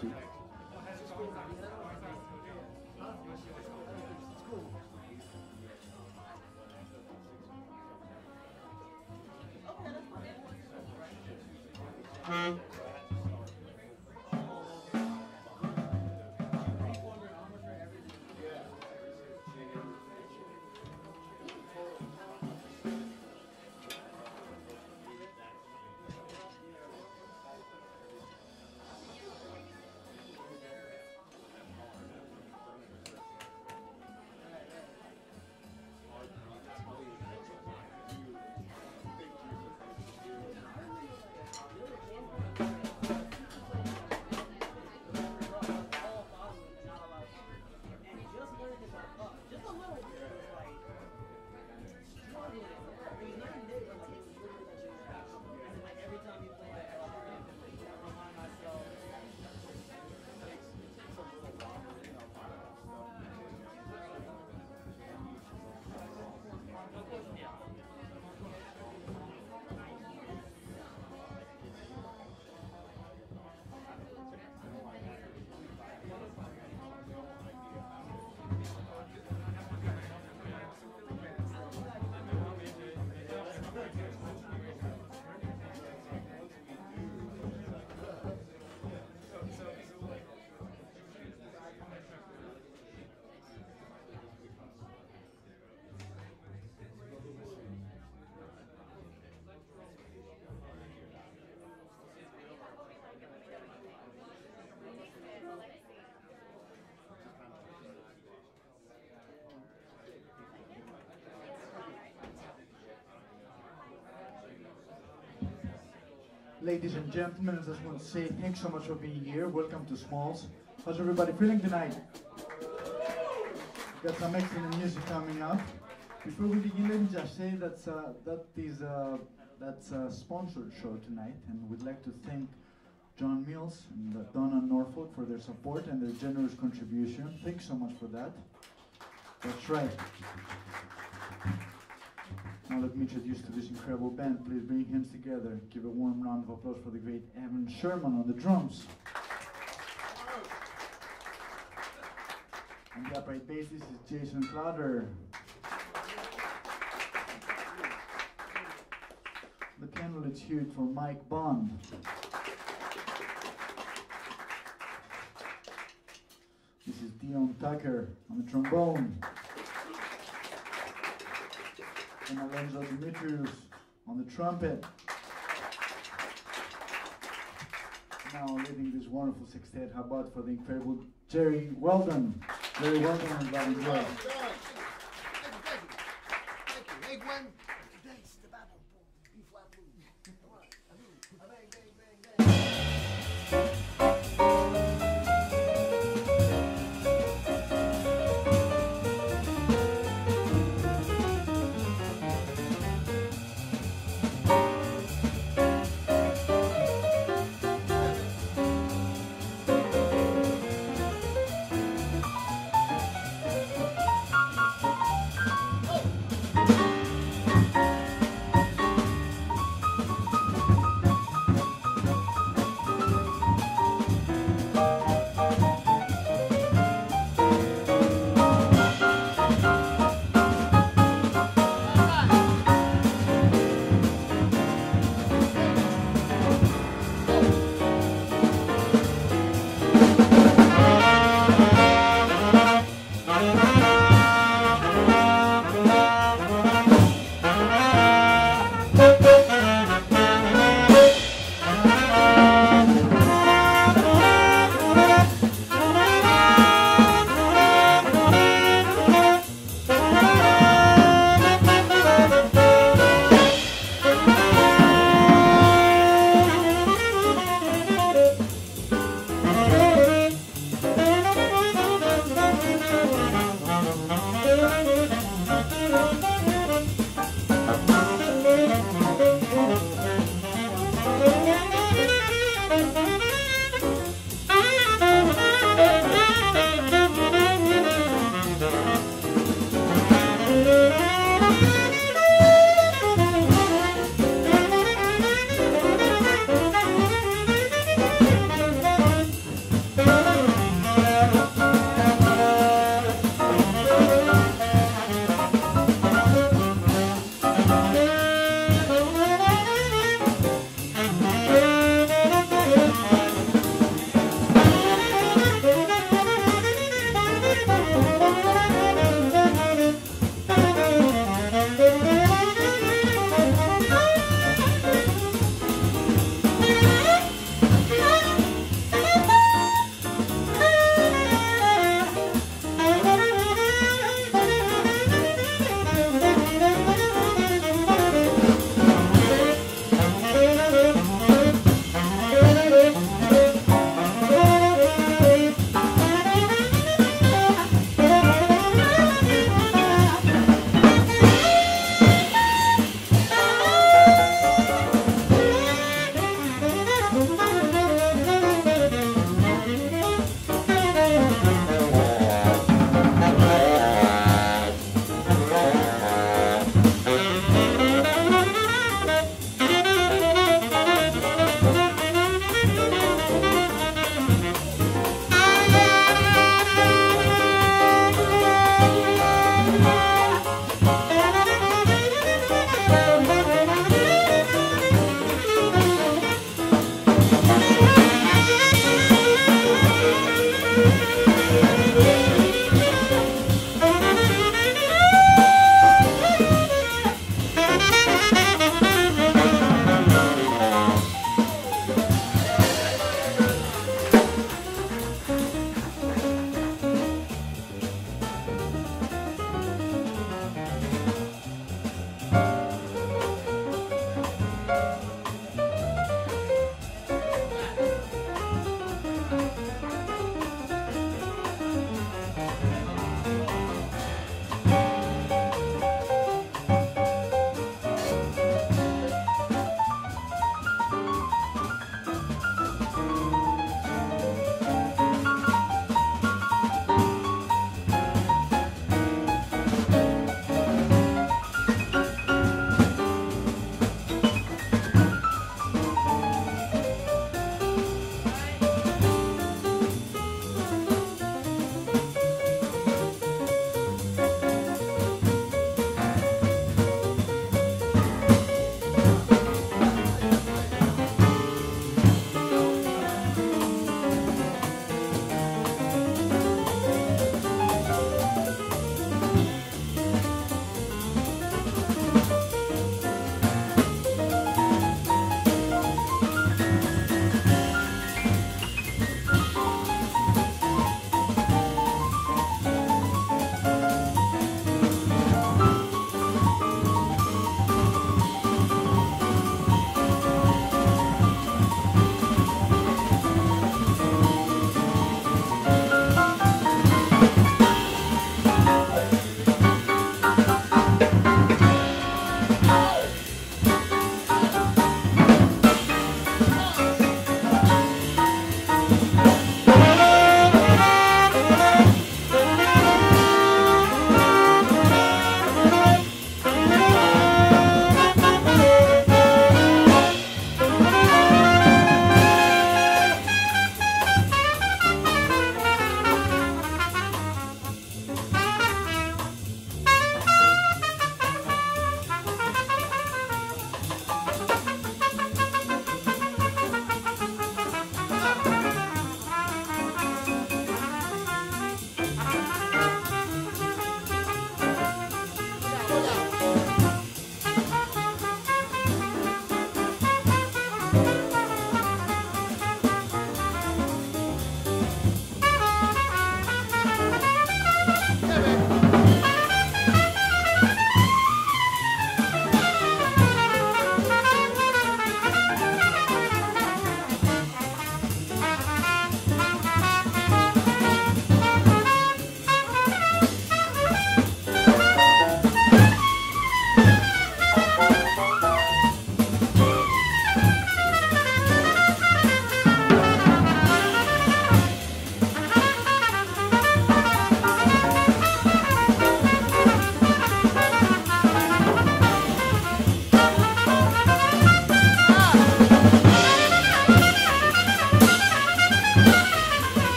too. Ladies and gentlemen, I just want to say thanks so much for being here. Welcome to Smalls. How's everybody feeling tonight? Got some excellent music coming up. Before we begin, let me just say that uh, that is uh, that's a sponsored show tonight, and we'd like to thank John Mills and uh, Donna Norfolk for their support and their generous contribution. Thanks so much for that. That's right. Now let me introduce to this incredible band. Please bring hands together. Give a warm round of applause for the great Evan Sherman on the drums. And the upright bass, this is Jason Clotter. The piano, hear it for Mike Bond. This is Dion Tucker on the trombone and Alonzo Demetrius on the trumpet. Now leading this wonderful sextet, how about for the incredible Jerry Weldon. Jerry Weldon, everybody enjoy.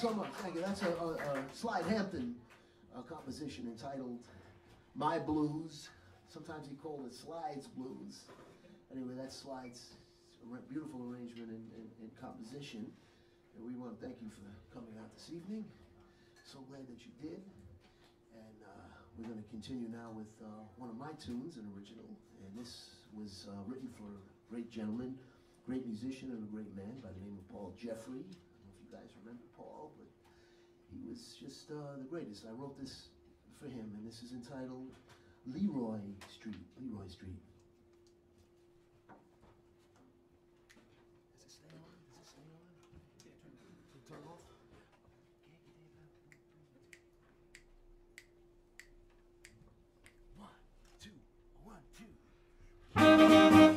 So much. Thank you. That's a, a, a Slide Hampton uh, composition entitled My Blues. Sometimes he called it Slides Blues. Anyway, that's Slides. Beautiful arrangement and, and, and composition. And we want to thank you for coming out this evening. So glad that you did. And uh, we're going to continue now with uh, one of my tunes, an original. And this was uh, written for a great gentleman, great musician, and a great man by the name of Paul Jeffrey was just uh, the greatest. I wrote this for him, and this is entitled Leroy Street. Leroy Street. One, two, one, two.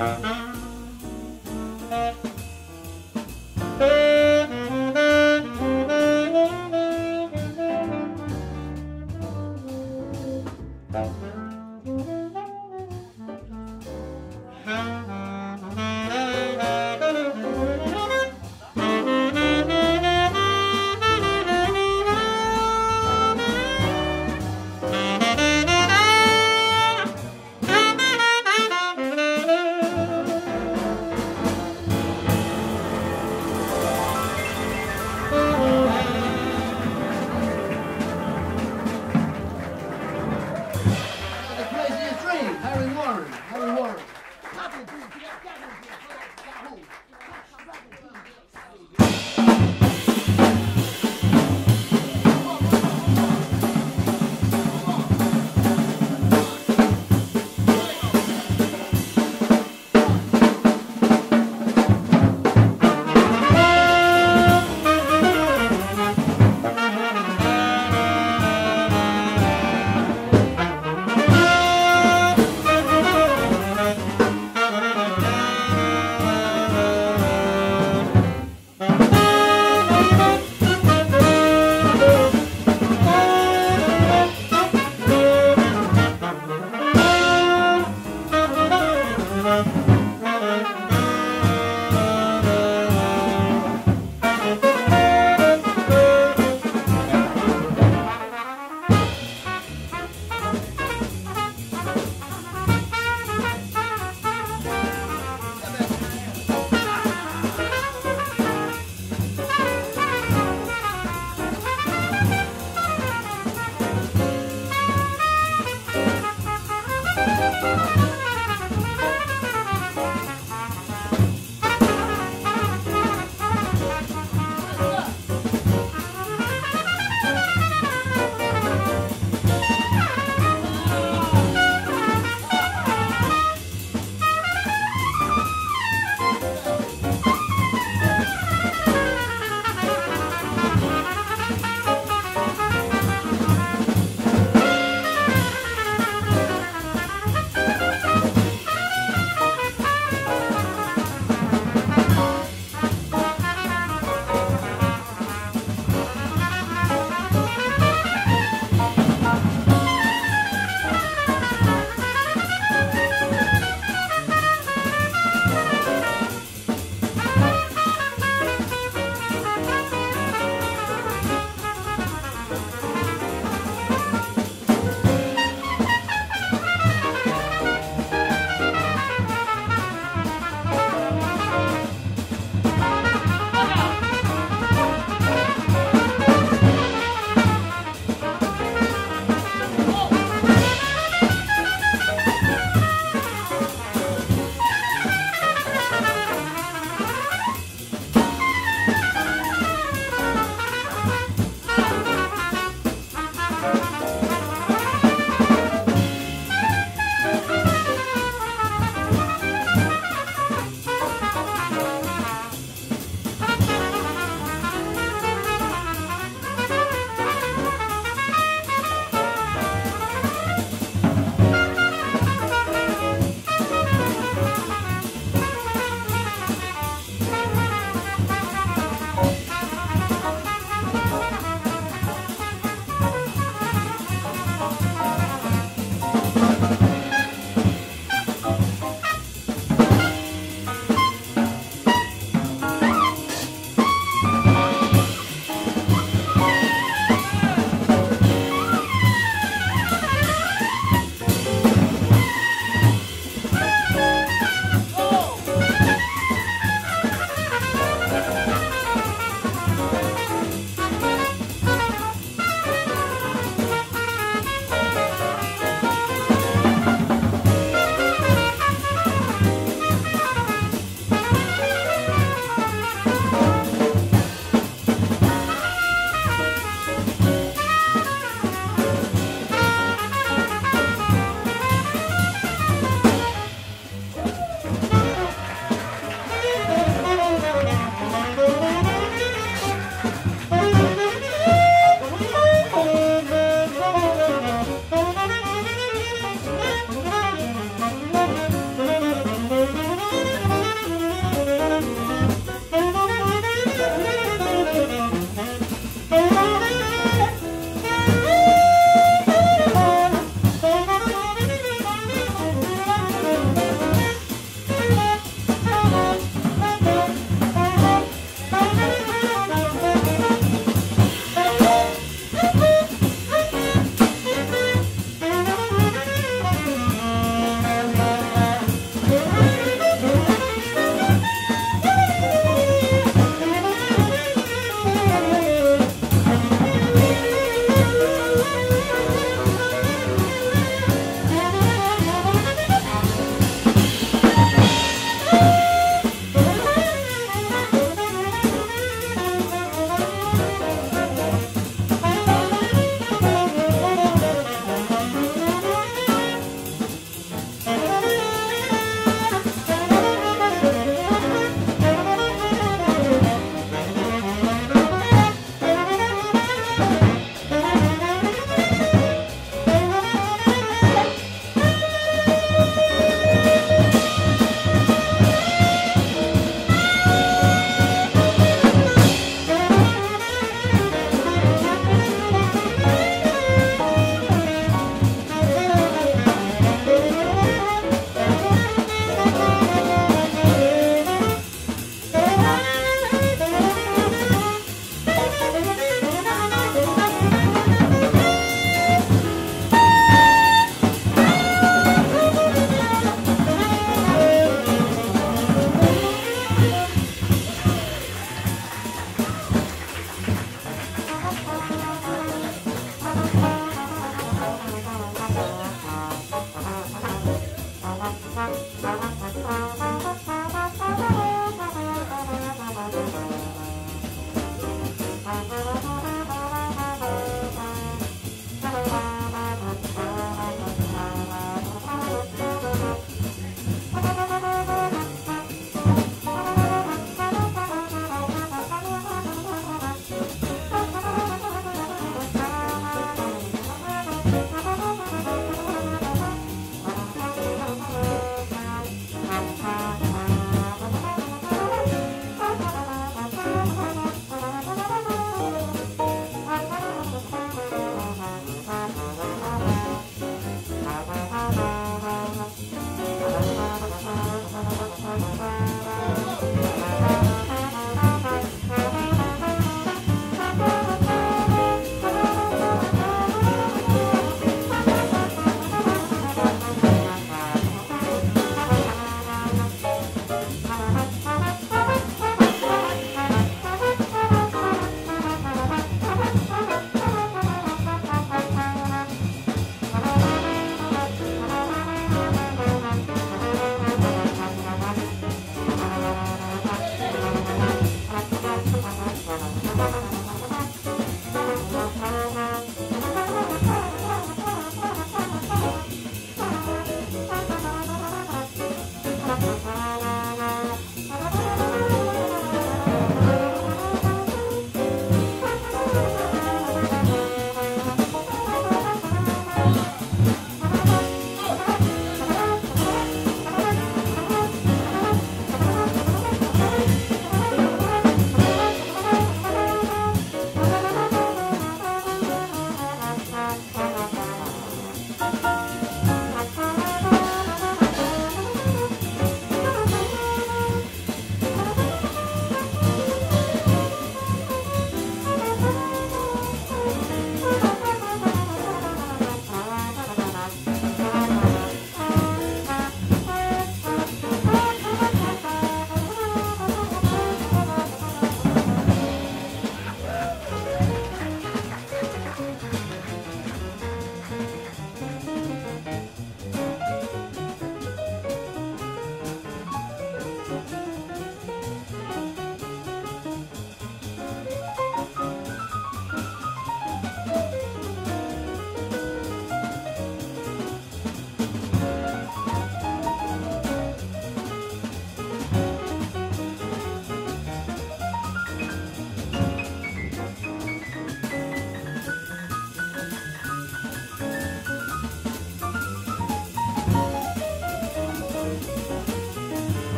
Uh you.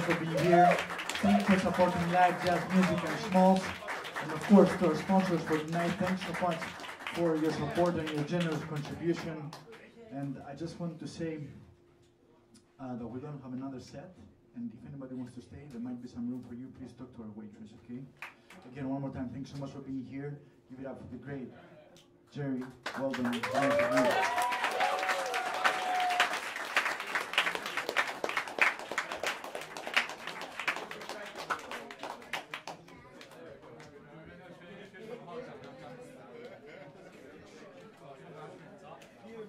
Much for being here. Thanks for supporting live jazz music and Smalls. And of course, to our sponsors for tonight, thanks so much for your support and your generous contribution. And I just want to say uh, that we don't have another set. And if anybody wants to stay, there might be some room for you. Please talk to our waitress, okay? Again, one more time, thanks so much for being here. Give it up for the great Jerry. Well done.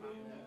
Amen.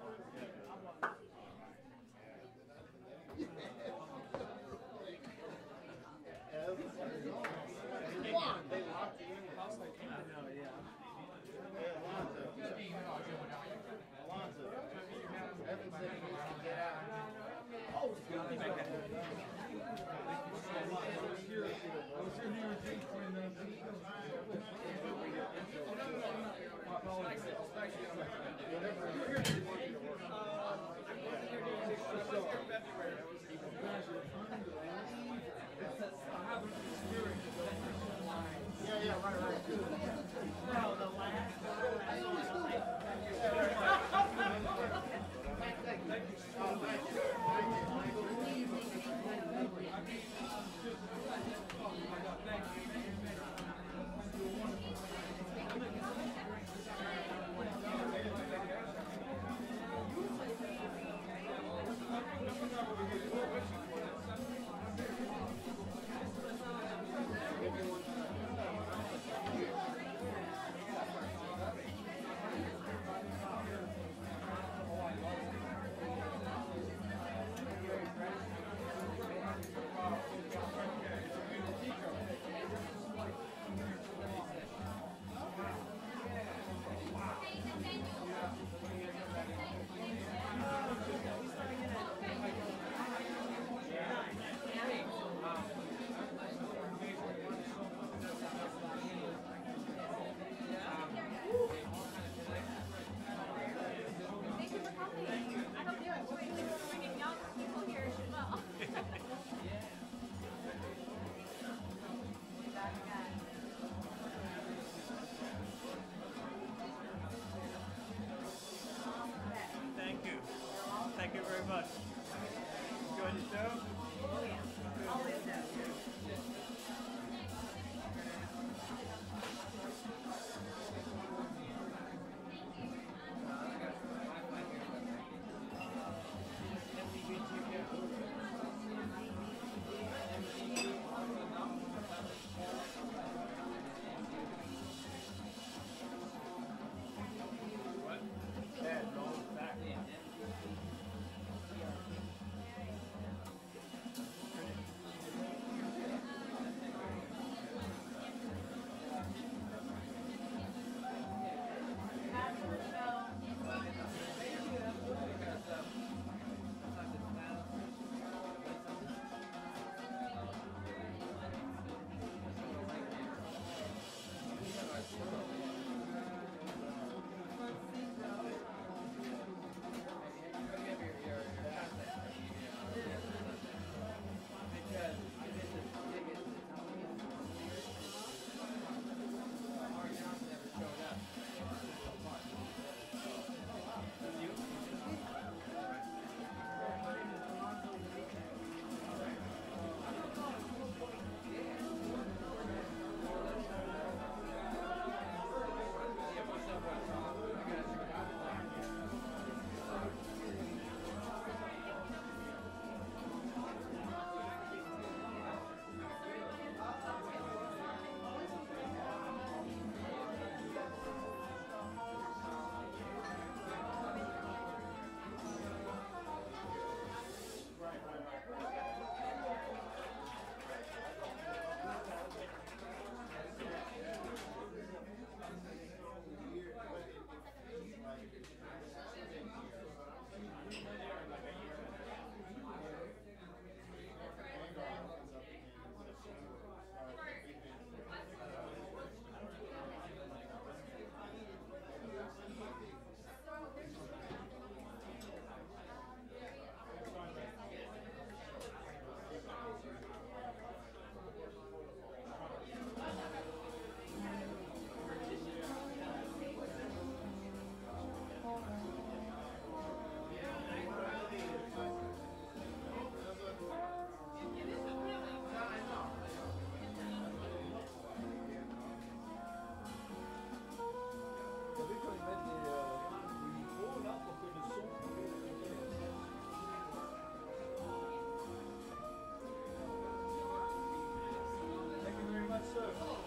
Sure.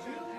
行。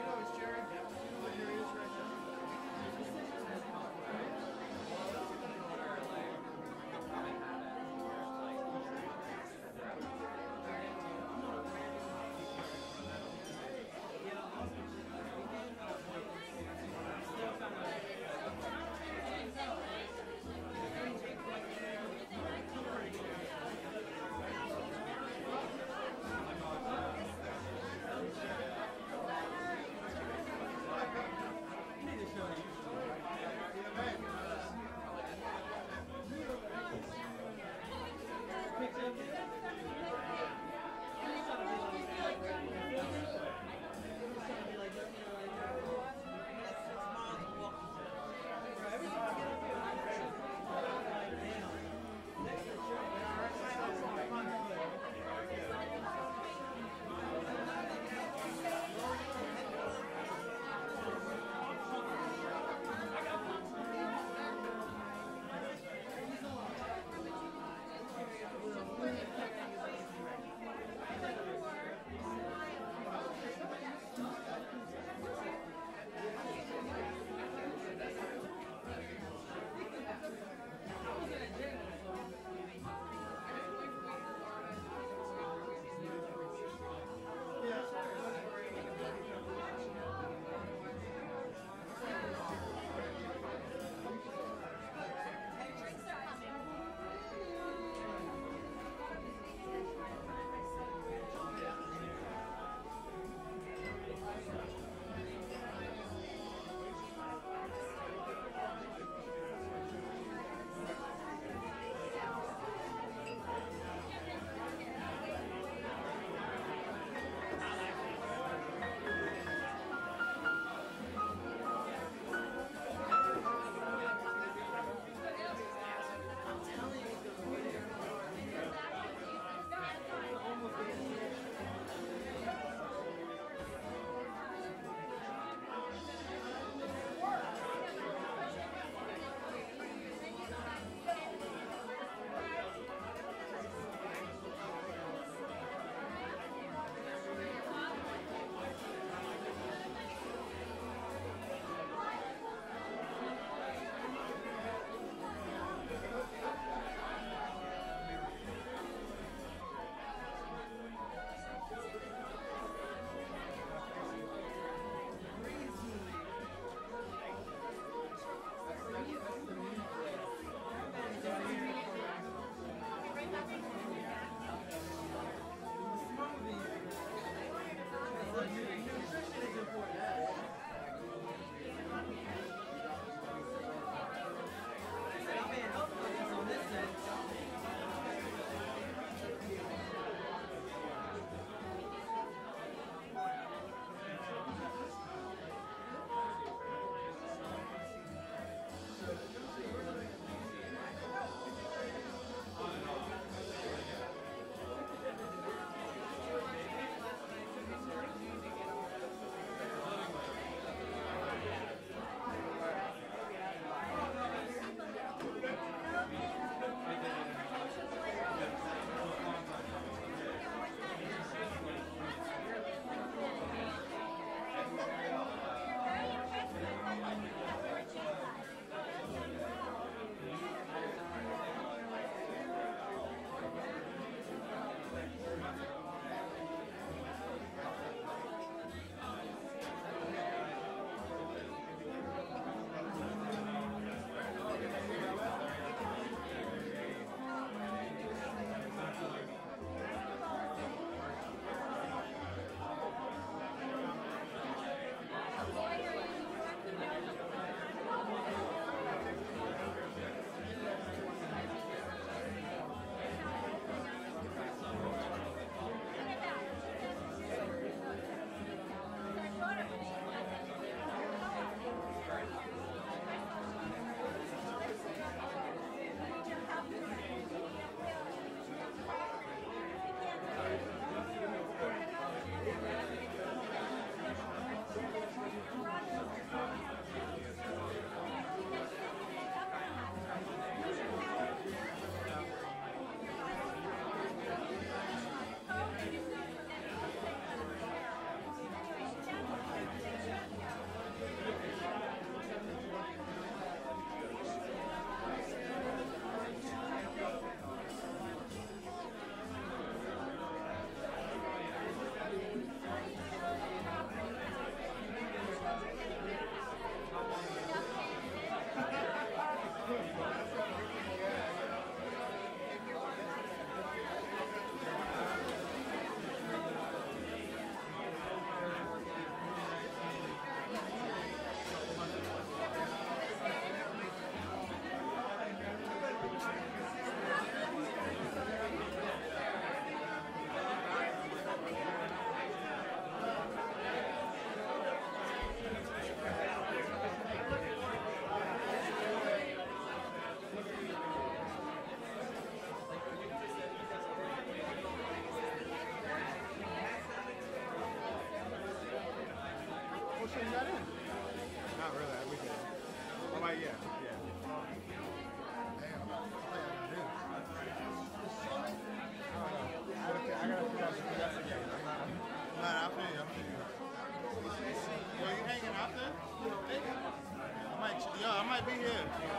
Be here.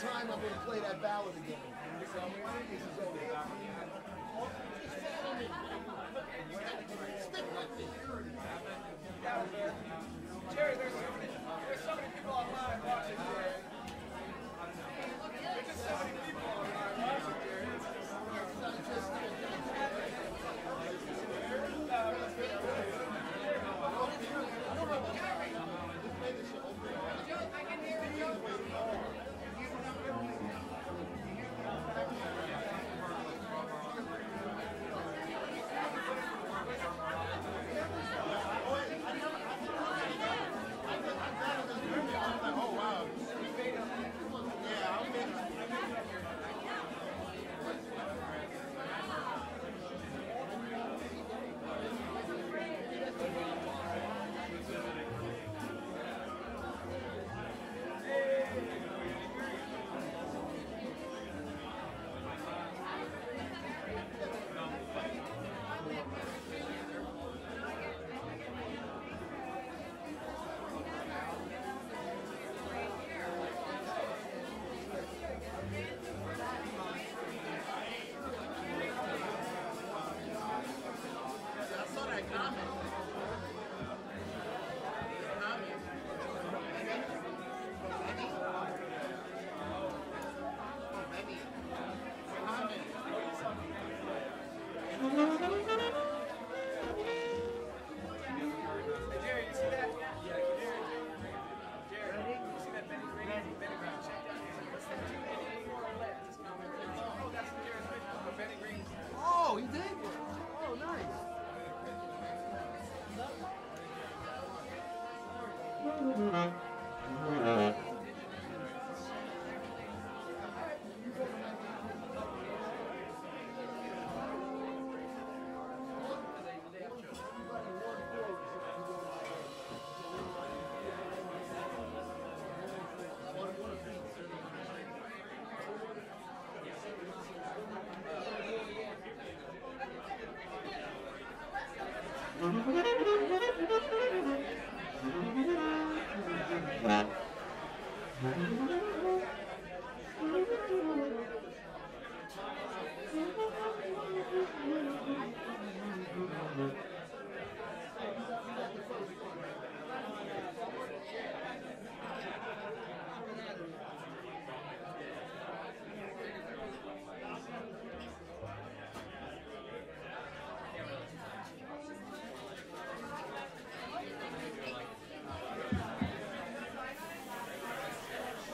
Time, I'm going to play that ballad again. Stick with me. Jerry, there's there's so many people online watching,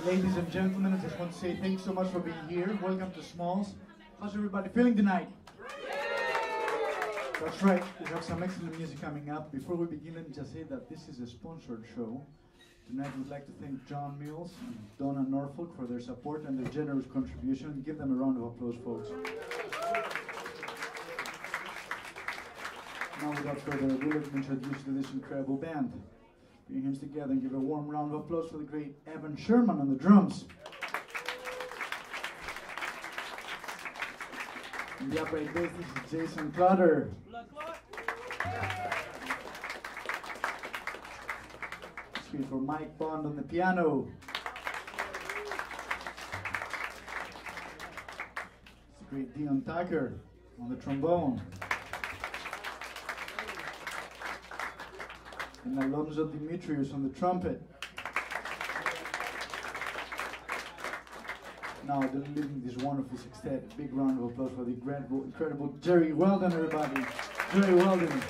Ladies and gentlemen, I just want to say thanks so much for being here. Welcome to Smalls. How's everybody feeling tonight? That's right, we have some excellent music coming up. Before we begin, let me just say that this is a sponsored show. Tonight, we'd like to thank John Mills and Donna Norfolk for their support and their generous contribution. Give them a round of applause, folks. Now, without further ado, let me introduce you to this incredible band. Put your hands together and give a warm round of applause for the great Evan Sherman on the drums. In the upright bass, is Jason Clotter. Sweet for Mike Bond on the piano. It's the great Dion Tucker on the trombone. And Alonzo Demetrius on the trumpet. Now leading this wonderful sextet. Big round of applause for the incredible, incredible Jerry Weldon, everybody. Jerry Weldon. One,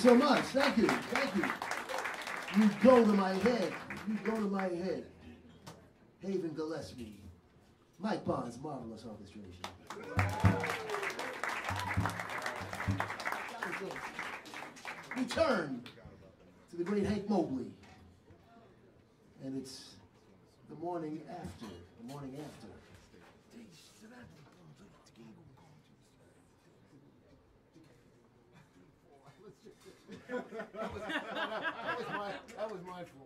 so much. Thank you. Thank you. You go to my head. You go to my head. Haven Gillespie. Mike Bond's, marvelous orchestration. We turn to the great Hank Mobley. And it's the morning after. The morning after. That was my, that was my fault.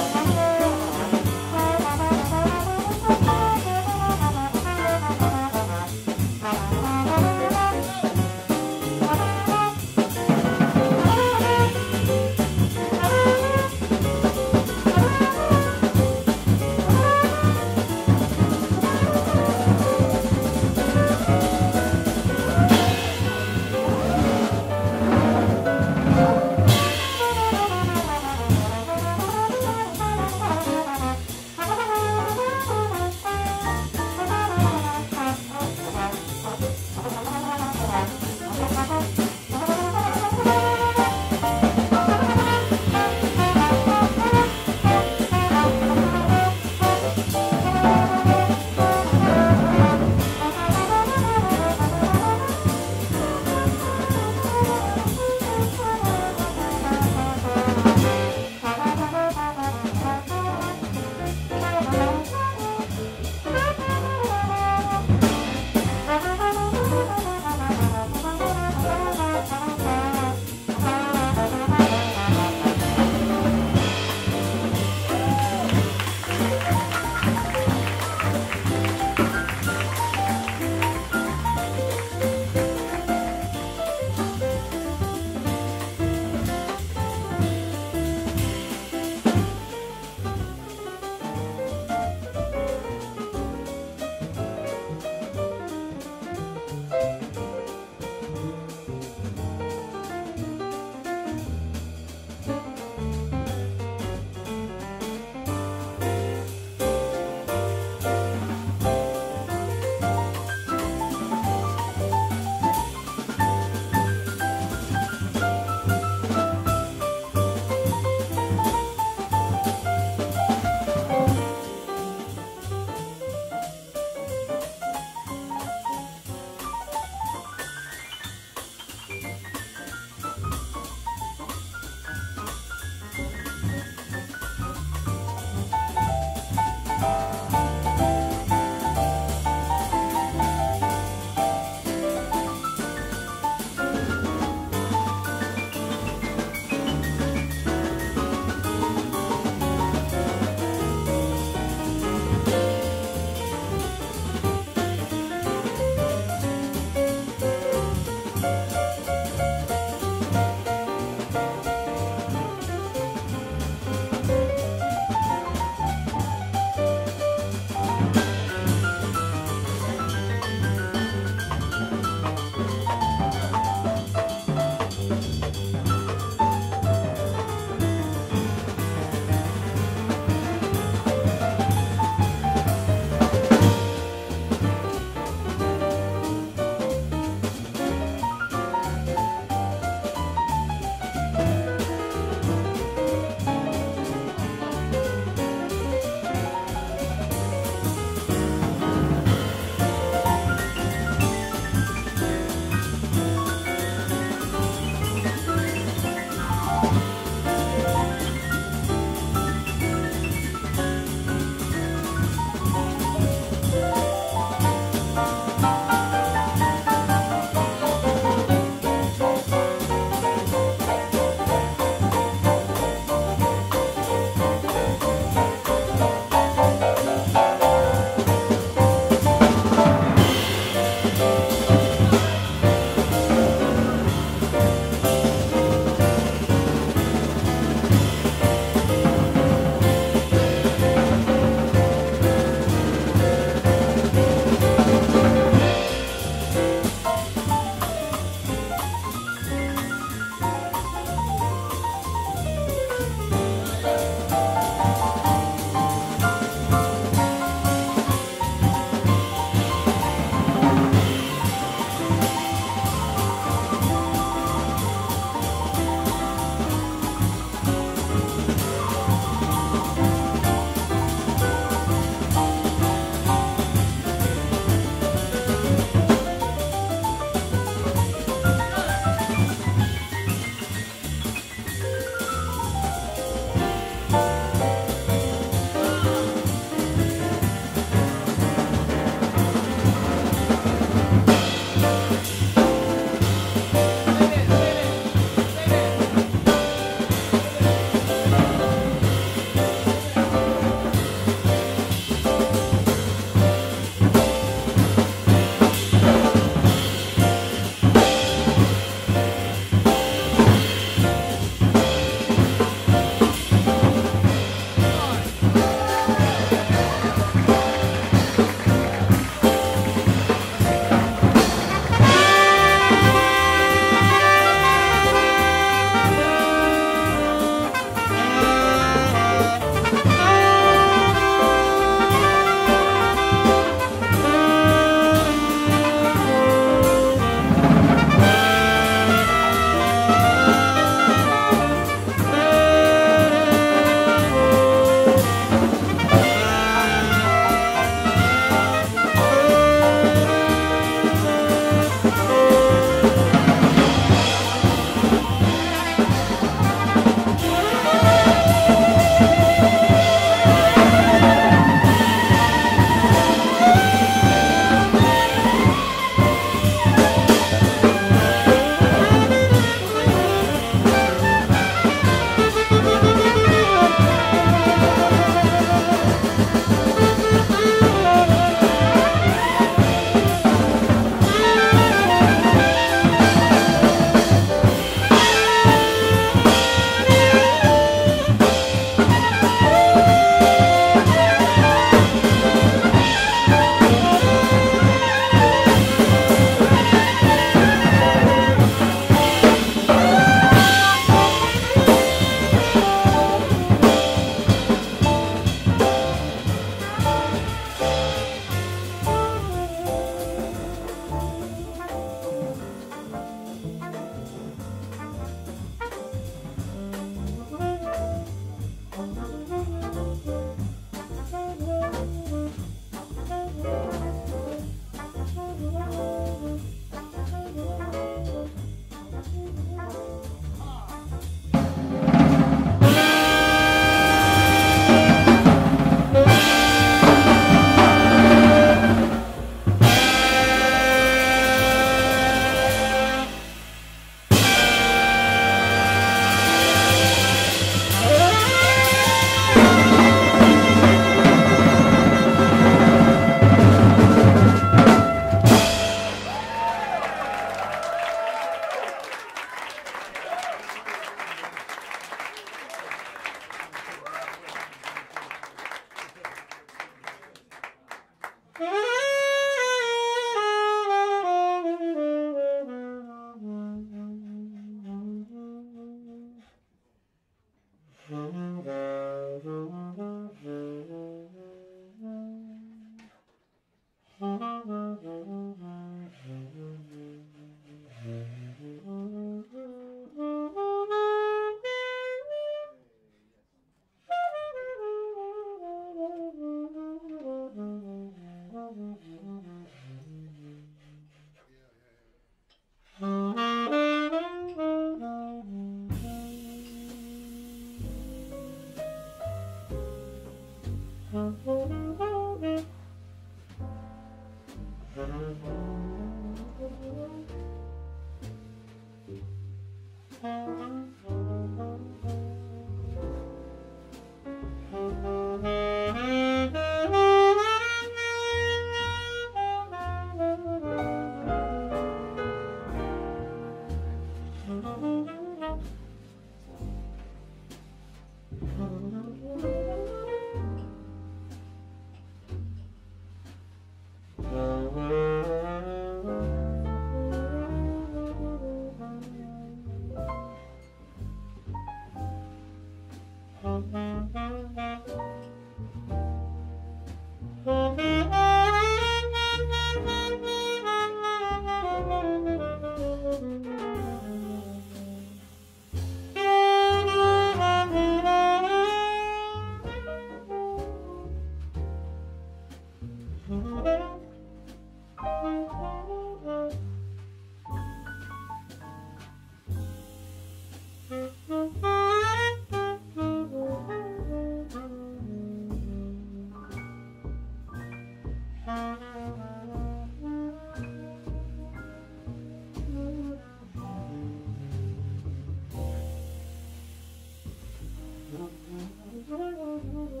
Mm-hmm.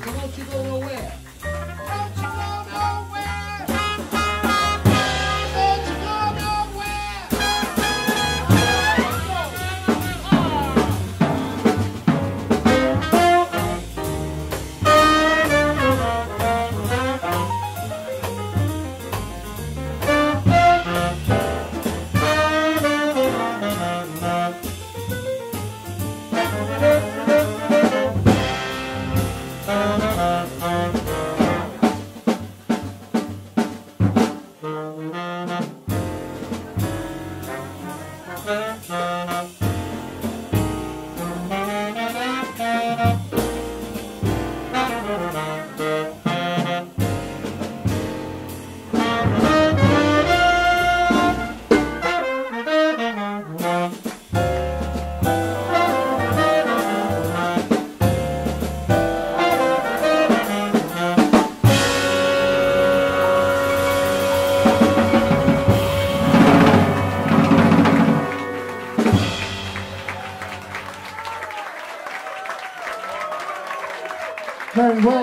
Band coming, so don't you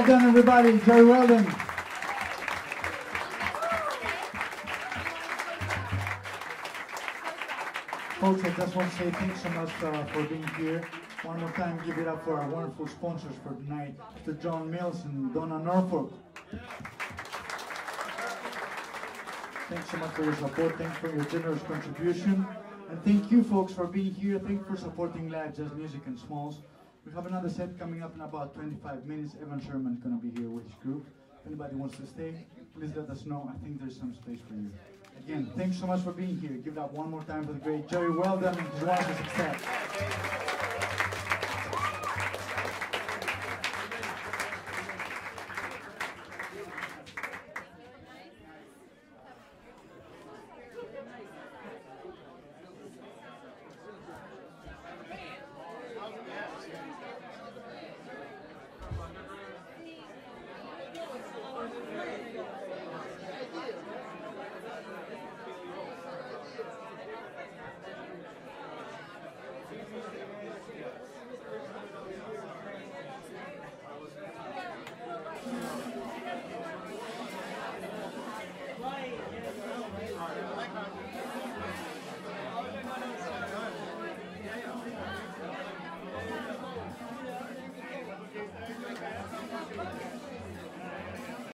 done, everybody. Very well done. Folks, I just want to say thanks so much uh, for being here. One more time, give it up for our wonderful sponsors for tonight, to John Mills and Donna Norfolk. Thanks so much for your support. Thanks for your generous contribution. And thank you, folks, for being here. Thank you for supporting live jazz music and Smalls. We have another set coming up in about 25 minutes. Evan Sherman is going to be here with his group. If anybody wants to stay, please let us know. I think there's some space for you. Again, thanks so much for being here. Give it up one more time for the great Jerry Weldon and his.